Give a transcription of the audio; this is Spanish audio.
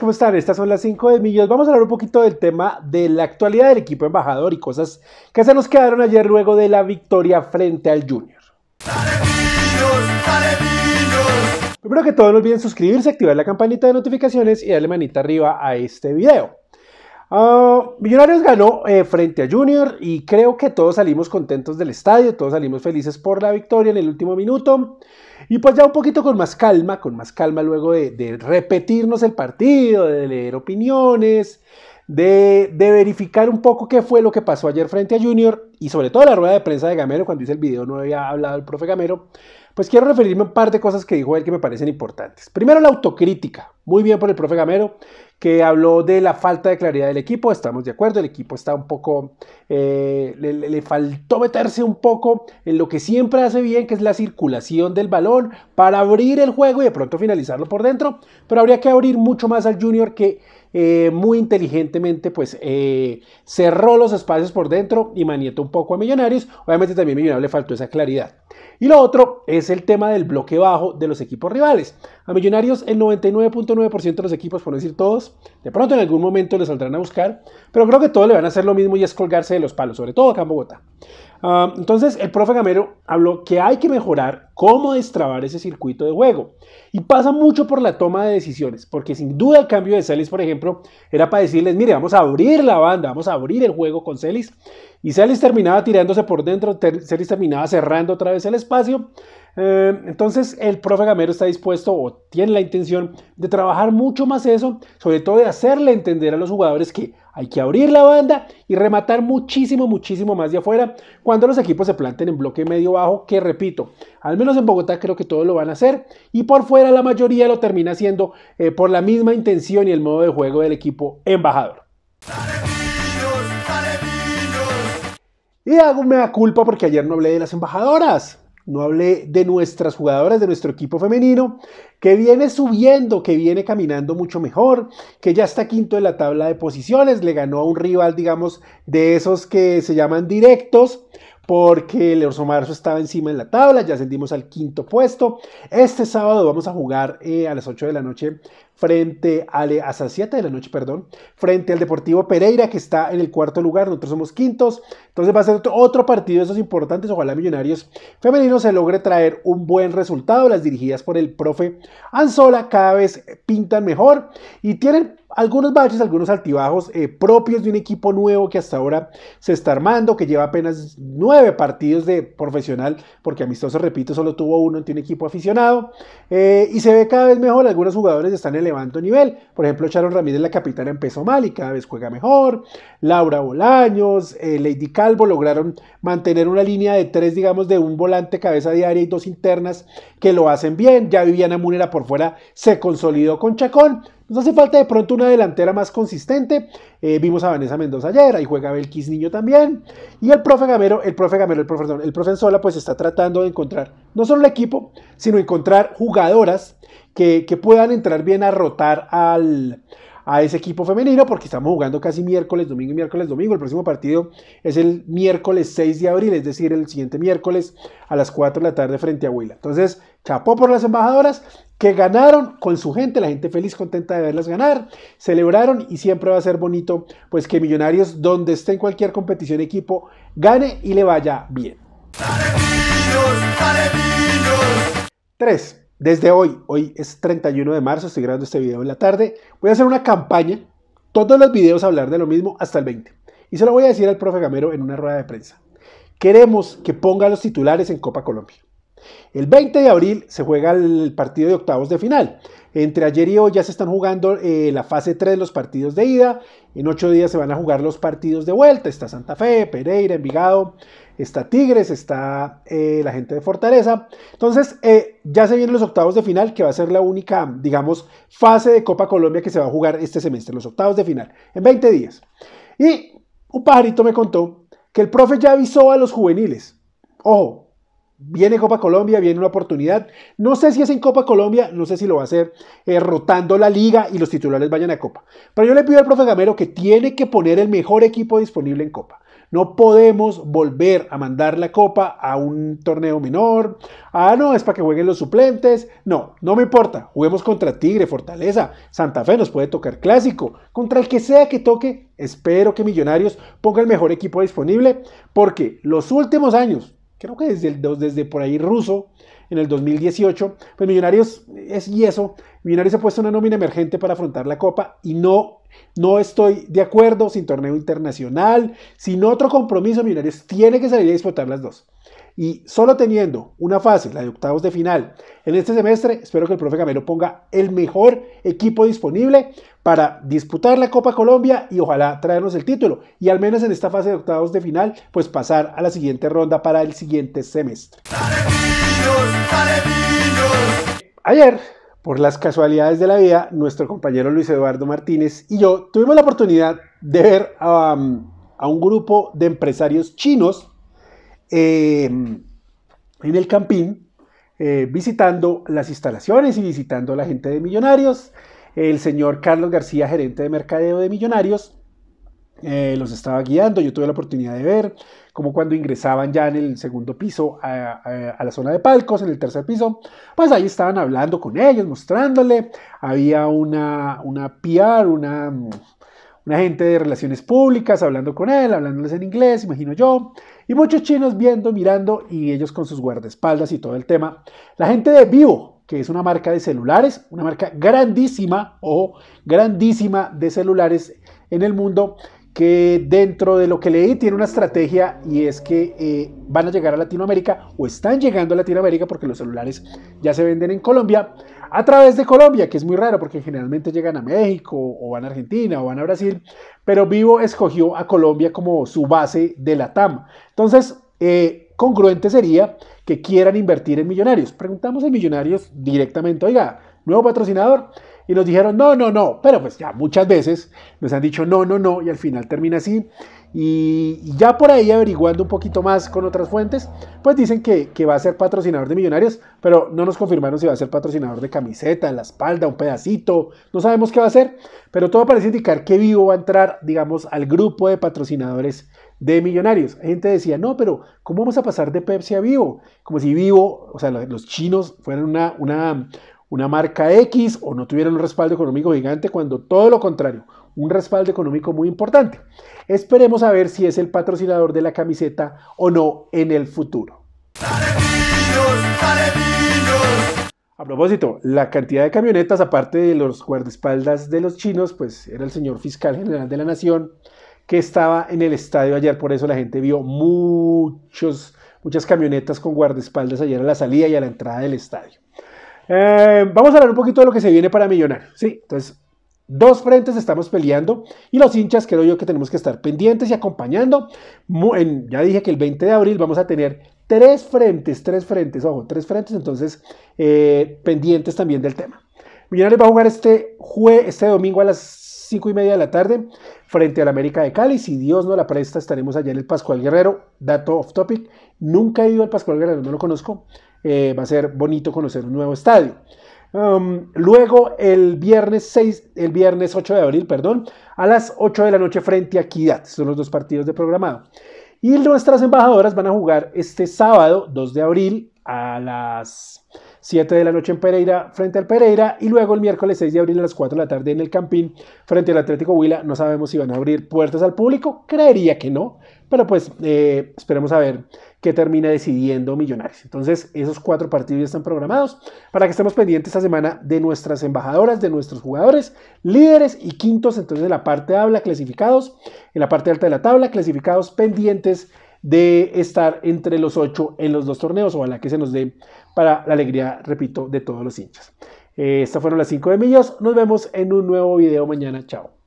¿cómo están? Estas son las 5 de Millos. Vamos a hablar un poquito del tema de la actualidad del equipo embajador y cosas que se nos quedaron ayer luego de la victoria frente al Junior. Primero que todo, no olviden suscribirse, activar la campanita de notificaciones y darle manita arriba a este video. Ah, Millonarios ganó eh, frente a Junior y creo que todos salimos contentos del estadio, todos salimos felices por la victoria en el último minuto. Y pues ya un poquito con más calma, con más calma luego de, repetirnos el partido, de leer opiniones, de, verificar un poco qué fue lo que pasó ayer frente a Junior y sobre todo la rueda de prensa de Gamero, cuando hice el video no había hablado el profe Gamero, pues quiero referirme a un par de cosas que dijo él que me parecen importantes. Primero la autocrítica, muy bien por el profe Gamero, que habló de la falta de claridad del equipo, estamos de acuerdo, el equipo está un poco, eh, le, faltó meterse un poco en lo que siempre hace bien, que es la circulación del balón para abrir el juego y de pronto finalizarlo por dentro, pero habría que abrir mucho más al junior que eh, muy inteligentemente pues eh, cerró los espacios por dentro y manietó un poco a Millonarios, obviamente también a Millonarios le faltó esa claridad. Y lo otro es el tema del bloque bajo de los equipos rivales. A Millonarios el 99.9% de los equipos, por decir todos, de pronto en algún momento le saldrán a buscar, pero creo que todos le van a hacer lo mismo y es colgarse de los palos, sobre todo acá en Bogotá. Ah, entonces el profe Gamero habló que hay que mejorar cómo destrabar ese circuito de juego. Y pasa mucho por la toma de decisiones, porque sin duda el cambio de Celis, por ejemplo, era para decirles, mire, vamos a abrir la banda, vamos a abrir el juego con Celis. Y Celis terminaba tirándose por dentro, Celis terminaba cerrando otra vez el espacio. Eh, entonces el profe Gamero está dispuesto o tiene la intención de trabajar mucho más eso, sobre todo de hacerle entender a los jugadores que hay que abrir la banda y rematar muchísimo, muchísimo más de afuera cuando los equipos se planten en bloque medio bajo, que repito, al menos en Bogotá creo que todos lo van a hacer y por fuera la mayoría lo termina haciendo eh, por la misma intención y el modo de juego del equipo embajador. Y hago una culpa porque ayer no hablé de las embajadoras no hablé de nuestras jugadoras, de nuestro equipo femenino, que viene subiendo, que viene caminando mucho mejor, que ya está quinto en la tabla de posiciones, le ganó a un rival, digamos, de esos que se llaman directos, porque el Orso Marzo estaba encima en la tabla, ya ascendimos al quinto puesto. Este sábado vamos a jugar eh, a las 8 de la noche frente al, hasta las 7 de la noche, perdón, frente al Deportivo Pereira, que está en el cuarto lugar, nosotros somos quintos, entonces va a ser otro, partido de esos importantes, ojalá Millonarios Femeninos se logre traer un buen resultado, las dirigidas por el profe Anzola cada vez pintan mejor y tienen algunos baches, algunos altibajos eh, propios de un equipo nuevo que hasta ahora se está armando, que lleva apenas nueve partidos de profesional, porque amistoso, repito, solo tuvo uno en un equipo aficionado, eh, y se ve cada vez mejor, algunos jugadores están elevando nivel, por ejemplo, Sharon Ramírez, la capitana, empezó mal y cada vez juega mejor, Laura Bolaños, eh, Lady Calvo lograron mantener una línea de tres, digamos, de un volante cabeza diaria y dos internas que lo hacen bien, ya Viviana Munera por fuera se consolidó con Chacón, nos hace falta de pronto una delantera más consistente. Eh, vimos a Vanessa Mendoza ayer, ahí juega Belkis Niño también. Y el profe Gamero, el profe Gamero, el profe, el profe Sola, pues está tratando de encontrar no solo el equipo, sino encontrar jugadoras que, que puedan entrar bien a rotar al, a ese equipo femenino porque estamos jugando casi miércoles, domingo y miércoles, domingo. El próximo partido es el miércoles 6 de abril, es decir, el siguiente miércoles a las 4 de la tarde frente a Huila. Entonces, chapó por las embajadoras que ganaron con su gente, la gente feliz, contenta de verlas ganar, celebraron y siempre va a ser bonito pues que Millonarios, donde esté en cualquier competición equipo, gane y le vaya bien. 3. Desde hoy, hoy es 31 de marzo, estoy grabando este video en la tarde, voy a hacer una campaña, todos los videos hablar de lo mismo hasta el 20. Y se lo voy a decir al profe Gamero en una rueda de prensa. Queremos que ponga los titulares en Copa Colombia. El 20 de abril se juega el partido de octavos de final. Entre ayer y hoy ya se están jugando eh, la fase 3 de los partidos de ida. En ocho días se van a jugar los partidos de vuelta. Está Santa Fe, Pereira, Envigado, está Tigres, está eh, la gente de Fortaleza. Entonces eh, ya se vienen los octavos de final, que va a ser la única, digamos, fase de Copa Colombia que se va a jugar este semestre, los octavos de final, en 20 días. Y un pajarito me contó que el profe ya avisó a los juveniles. Ojo, Viene Copa Colombia, viene una oportunidad. No sé si es en Copa Colombia, no sé si lo va a hacer eh, rotando la liga y los titulares vayan a Copa. Pero yo le pido al profe Gamero que tiene que poner el mejor equipo disponible en Copa. No podemos volver a mandar la copa a un torneo menor. Ah, no, es para que jueguen los suplentes. No, no me importa. Juguemos contra Tigre, Fortaleza, Santa Fe nos puede tocar clásico. Contra el que sea que toque, espero que Millonarios ponga el mejor equipo disponible porque los últimos años, creo que desde, desde por ahí ruso, en el 2018, pues Millonarios es y eso, Millonarios ha puesto una nómina emergente para afrontar la Copa y no, no estoy de acuerdo sin torneo internacional, sin otro compromiso, Millonarios tiene que salir a disputar las dos. Y solo teniendo una fase, la de octavos de final, en este semestre, espero que el profe Gamero ponga el mejor equipo disponible para disputar la Copa Colombia y ojalá traernos el título. Y al menos en esta fase de octavos de final, pues pasar a la siguiente ronda para el siguiente semestre. Ayer, por las casualidades de la vida, nuestro compañero Luis Eduardo Martínez y yo tuvimos la oportunidad de ver a, un grupo de empresarios chinos em, en el Campín, eh, visitando las instalaciones y visitando a la gente de Millonarios. El señor Carlos García, gerente de mercadeo de Millonarios, eh, los estaba guiando. Yo tuve la oportunidad de ver como cuando ingresaban ya en el segundo piso a, la zona de palcos, en el tercer piso, pues ahí estaban hablando con ellos, mostrándole. Había una, una PR, una, una gente de relaciones públicas hablando con él, hablándoles en inglés, imagino yo, y muchos chinos viendo, mirando, y ellos con sus guardaespaldas y todo el tema. La gente de Vivo, que es una marca de celulares, una marca grandísima o grandísima de celulares en el mundo, que dentro de lo que leí tiene una estrategia y es que eh, van a llegar a Latinoamérica o están llegando a Latinoamérica porque los celulares ya se venden en Colombia a través de Colombia, que es muy raro porque generalmente llegan a México o van a Argentina o van a Brasil, pero Vivo escogió a Colombia como su base de la TAM. Entonces, eh, congruente sería que quieran invertir en millonarios. Preguntamos en millonarios directamente, oiga, nuevo patrocinador y nos dijeron no, no, no, pero pues ya muchas veces nos han dicho no, no, no y al final termina así. Y ya por ahí averiguando un poquito más con otras fuentes, pues dicen que, que, va a ser patrocinador de Millonarios, pero no nos confirmaron si va a ser patrocinador de camiseta, en la espalda, un pedacito, no sabemos qué va a ser, pero todo parece indicar que Vivo va a entrar, digamos, al grupo de patrocinadores de Millonarios. gente decía, no, pero ¿cómo vamos a pasar de Pepsi a Vivo? Como si Vivo, o sea, los chinos fueran una, una, una marca X o no tuvieran un respaldo económico gigante, cuando todo lo contrario, un respaldo económico muy importante. Esperemos a ver si es el patrocinador de la camiseta o no en el futuro. A propósito, la cantidad de camionetas, aparte de los guardaespaldas de los chinos, pues era el señor fiscal general de la nación que estaba en el estadio ayer, por eso la gente vio muchos, muchas camionetas con guardaespaldas ayer a la salida y a la entrada del estadio. Eh, vamos a hablar un poquito de lo que se viene para Millonarios. Sí, entonces, dos frentes estamos peleando y los hinchas creo yo que tenemos que estar pendientes y acompañando. ya dije que el 20 de abril vamos a tener tres frentes, tres frentes, ojo, tres frentes, entonces eh, pendientes también del tema. Millonarios va a jugar este, jue, este domingo a las 5 y media de la tarde frente al América de Cali. Si Dios no la presta, estaremos allá en el Pascual Guerrero. Dato off topic. Nunca he ido al Pascual Guerrero, no lo conozco. Eh, va a ser bonito conocer un nuevo estadio. Um, luego el viernes 6, el viernes 8 de abril, perdón, a las 8 de la noche frente a Equidad. Son los dos partidos de programado. Y nuestras embajadoras van a jugar este sábado 2 de abril a las 7 de la noche en Pereira frente al Pereira y luego el miércoles 6 de abril a las 4 de la tarde en el Campín frente al Atlético Huila. No sabemos si van a abrir puertas al público, creería que no, pero pues eh, esperemos a ver qué termina decidiendo Millonarios. Entonces esos cuatro partidos ya están programados para que estemos pendientes esta semana de nuestras embajadoras, de nuestros jugadores, líderes y quintos, entonces en la parte de habla clasificados, en la parte alta de la tabla clasificados pendientes de estar entre los ocho en los dos torneos, ojalá que se nos dé para la alegría, repito, de todos los hinchas. Eh, estas fueron las cinco de millas, nos vemos en un nuevo video mañana, chao.